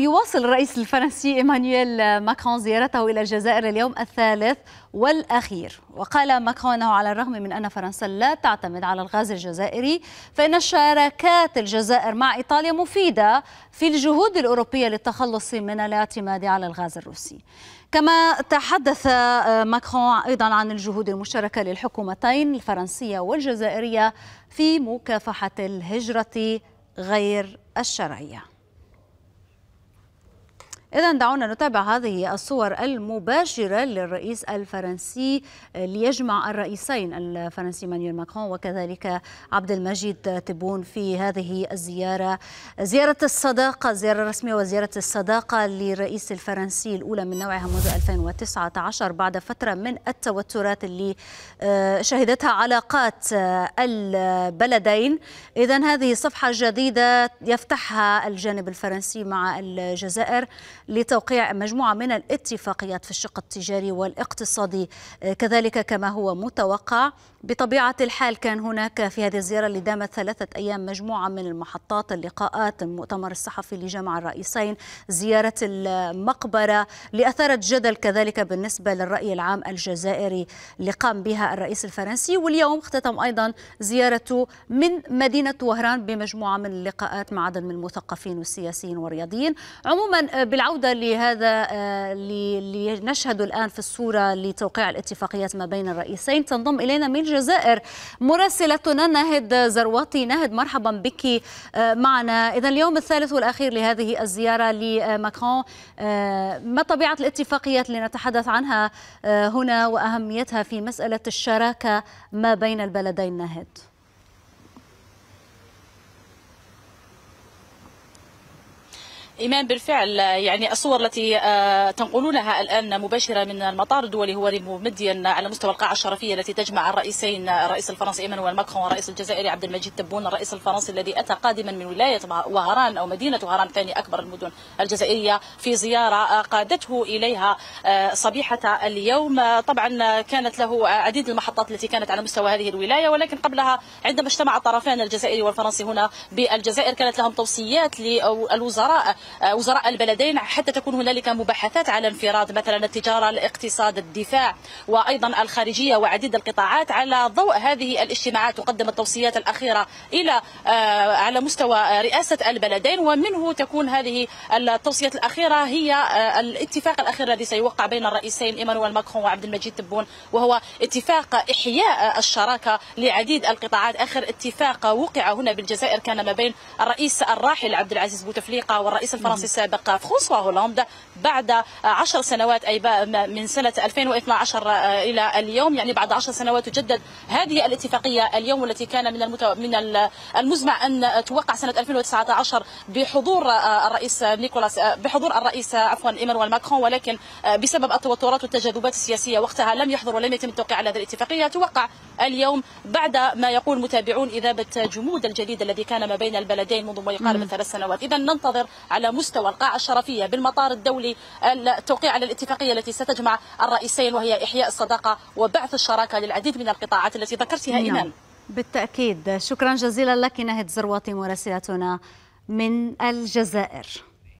يواصل الرئيس الفرنسي إيمانويل ماكرون زيارته إلى الجزائر اليوم الثالث والأخير. وقال ماكرون إنه على الرغم من أن فرنسا لا تعتمد على الغاز الجزائري فإن شراكات الجزائر مع إيطاليا مفيدة في الجهود الأوروبية للتخلص من الاعتماد على الغاز الروسي. كما تحدث ماكرون أيضا عن الجهود المشتركة للحكومتين الفرنسية والجزائرية في مكافحة الهجرة غير الشرعية. إذا دعونا نتابع هذه الصور المباشرة للرئيس الفرنسي ليجمع الرئيسين الفرنسي مانويل ماكرون وكذلك عبد المجيد تبون في هذه الزيارة. زيارة الصداقة زيارة رسمية وزيارة الصداقة للرئيس الفرنسي الأولى من نوعها منذ 2019 بعد فترة من التوترات اللي شهدتها علاقات البلدين. إذا هذه صفحة جديدة يفتحها الجانب الفرنسي مع الجزائر. لتوقيع مجموعة من الاتفاقيات في الشق التجاري والاقتصادي. كذلك كما هو متوقع بطبيعة الحال كان هناك في هذه الزيارة اللي دامت ثلاثة أيام مجموعة من المحطات اللقاءات المؤتمر الصحفي اللي جمع الرئيسين زيارة المقبرة لأثارت جدل كذلك بالنسبة للرأي العام الجزائري اللي قام بها الرئيس الفرنسي. واليوم اختتم أيضا زيارته من مدينة وهران بمجموعة من اللقاءات مع عدد من المثقفين والسياسيين والرياضيين. عموما بالعودة لهذا لنشهد الآن في الصورة لتوقيع الاتفاقيات ما بين الرئيسين. تنضم إلينا من الجزائر مراسلتنا ناهد زرواتي ناهد مرحبا بك معنا. إذا اليوم الثالث والأخير لهذه الزيارة لماكرون. ما طبيعة الاتفاقيات اللي نتحدث عنها هنا وأهميتها في مسألة الشراكة ما بين البلدين؟ ناهد. إيمان بالفعل يعني الصور التي تنقلونها الآن مباشرة من المطار الدولي هو مديا على مستوى القاعة الشرفية التي تجمع الرئيسين الرئيس الفرنسي إيمانويل ماكرون والرئيس الجزائري عبد المجيد تبون الرئيس الفرنسي الذي أتى قادما من ولاية وهران أو مدينة وهران ثاني أكبر المدن الجزائرية في زيارة قادته إليها صبيحة اليوم. طبعا كانت له عديد المحطات التي كانت على مستوى هذه الولاية ولكن قبلها عندما اجتمع الطرفان الجزائري والفرنسي هنا بالجزائر كانت لهم توصيات للوزراء وزراء البلدين حتى تكون هنالك مباحثات على انفراد مثلا التجارة الاقتصاد الدفاع وأيضا الخارجية وعديد القطاعات على ضوء هذه الاجتماعات. تقدم التوصيات الأخيرة إلى على مستوى رئاسة البلدين ومنه تكون هذه التوصيات الأخيرة هي الاتفاق الأخير الذي سيوقع بين الرئيسين إيمانويل ماكرون وعبد المجيد تبون وهو اتفاق إحياء الشراكة لعديد القطاعات. آخر اتفاق وقع هنا بالجزائر كان ما بين الرئيس الراحل عبد العزيز بوتفليقة والرئيس الفرنسي السابق فرانسوا هولاند بعد عشر سنوات أي من سنة 2012 إلى اليوم يعني بعد عشر سنوات تجدد هذه الاتفاقية اليوم والتي كان من المتو... من المزمع أن توقع سنة 2019 بحضور الرئيس نيكولاس بحضور الرئيس عفوا إيمانويل ماكرون ولكن بسبب التوترات والتجاذبات السياسية وقتها لم يحضر ولم يتم التوقيع على هذه الاتفاقية. توقع اليوم بعد ما يقول متابعون إذابة جمود الجديد الذي كان ما بين البلدين منذ ما يقارب ثلاث سنوات. إذا ننتظر على مستوى القاعة الشرفية بالمطار الدولي التوقيع على الاتفاقية التي ستجمع الرئيسين وهي إحياء الصداقة وبعث الشراكة للعديد من القطاعات التي ذكرتها إيمان بالتأكيد. شكرا جزيلا لك نهد زرواتي مراسلتنا من الجزائر.